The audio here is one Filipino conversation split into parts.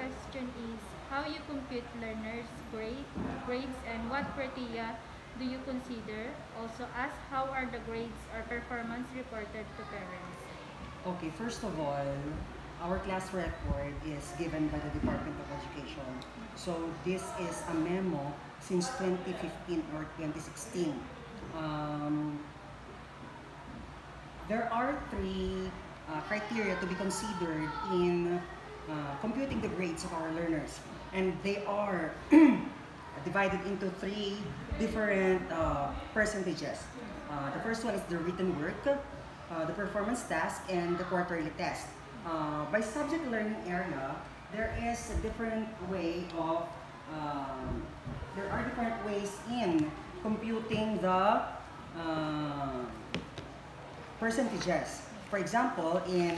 question is, how you compute learners' grade, grades and what criteria do you consider? Also ask how are the grades or performance reported to parents? Okay, first of all, our class record is given by the Department of Education. So this is a memo since 2015 or 2016. Um, there are three uh, criteria to be considered in uh, computing the grades of our learners. And they are divided into three different uh, percentages. Uh, the first one is the written work, uh, the performance task, and the quarterly test. Uh, by subject learning area, there is a different way of, um, there are different ways in computing the uh, percentages. For example, in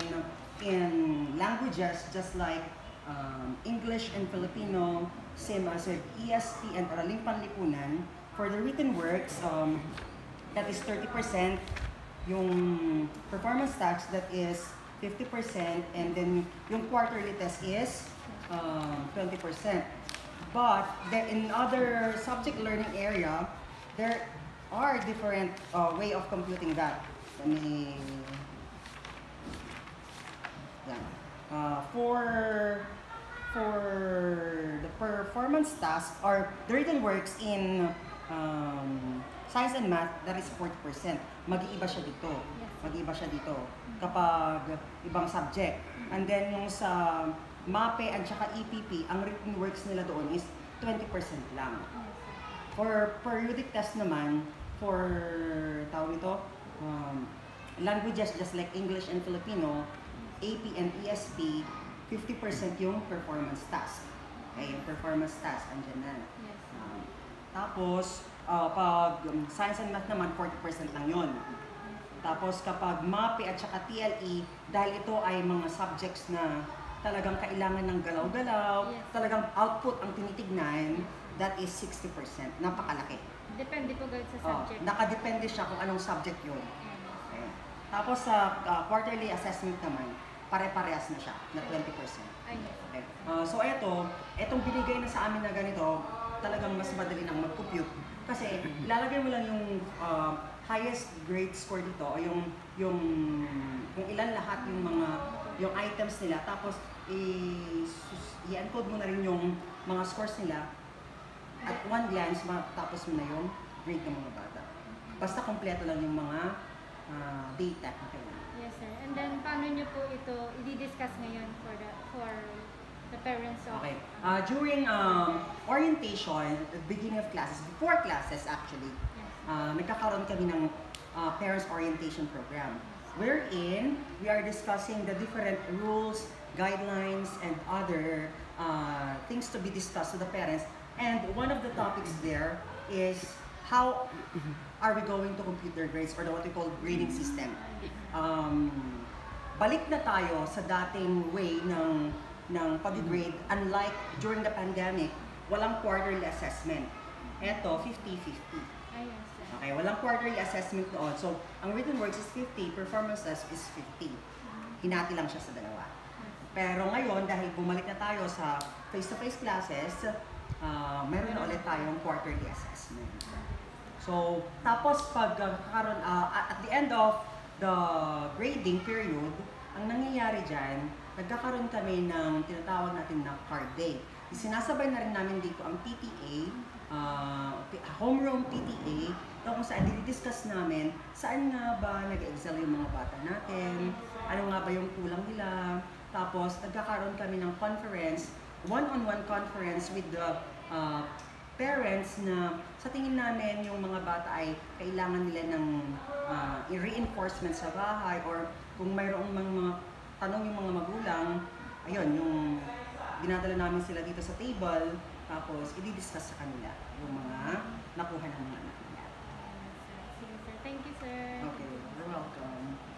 in languages just like um, English and Filipino, same as with ESP and Araling Panlipunan, for the written works, um, that is 30%, yung performance tax that is 50%, and then yung quarterly test is um, 20%. But then in other subject learning area, there are different uh, way of computing that. Let me Uh, for for the performance task or the written works in um, science and math, that is 40%. Mag-iiba siya dito. Mag-iiba siya dito kapag ibang subject. And then yung sa MAPE at saka EPP, ang written works nila doon is 20% lang. For periodic test naman, for tawag nito, um, languages just like English and Filipino, AP and ESP, 50% yung performance task. Okay, yung performance task, andyan na. Yes. Um, tapos, uh, pag um, science and math naman, 40% lang yon. Tapos kapag MAPE at saka TLE, dahil ito ay mga subjects na talagang kailangan ng galaw-galaw, Yes. talagang output ang tinitignan, that is 60%. Napakalaki. Depende po guys sa Oh, subject. nakadepende siya kung anong subject yun. Okay. Tapos sa uh, quarterly assessment naman, pare-parehas na siya, na 20%. Ay, yes. Okay. Uh, so eto, etong binigay na sa amin na ganito, talagang mas madali nang mag-compute. Kasi ilalagay mo lang yung uh, highest grade score dito, o yung, yung, kung ilan lahat yung mga, yung items nila, tapos i-encode mo na rin yung mga scores nila, at one glance, matapos mo na yung grade ng mga bata. Basta kompleto lang yung mga uh, data na kailangan. Sir. And then, paano nyo po ito i-discuss ngayon for the for the parents of... Okay. Uh, during um, orientation, at the beginning of classes, before classes actually, Yes. uh, nagkakaroon kami ng uh, parents orientation program wherein we are discussing the different rules, guidelines, and other uh, things to be discussed with the parents. And one of the topics there is how are we going to compute their grades or the what we call grading system. Um, balik na tayo sa dating way ng ng pag-grade. Unlike during the pandemic, walang quarterly assessment. Eto, 50-50. Ay, yes, sir. Okay, walang quarterly assessment doon. So, ang written works is 50, performance test is 50. Hinati lang siya sa dalawa. Pero ngayon, dahil bumalik na tayo sa face-to-face classes, ah, meron na ulit tayong quarterly assessment. So, tapos pag ah, kakaroon, ah, at the end of the grading period, ang nangyayari dyan, nagkakaroon kami ng tinatawag natin na card day. Sinasabay na rin namin dito ang PTA, P- homeroom PTA, na kung saan dinidiscuss namin saan nga ba nag-excel yung mga bata natin, ano nga ba yung kulang nila, tapos nagkakaroon kami ng conference, one-on-one conference with the ah, parents na sa tingin namin yung mga bata ay kailangan nila ng ah, i-reinforcement sa bahay or kung mayroong mga tanong yung mga magulang, ayun, yung dinadala namin sila dito sa table, tapos i-discuss sa kanila yung mga nakuha ng mga anak nila. Sige, sir. Thank you, sir. Okay, you're welcome.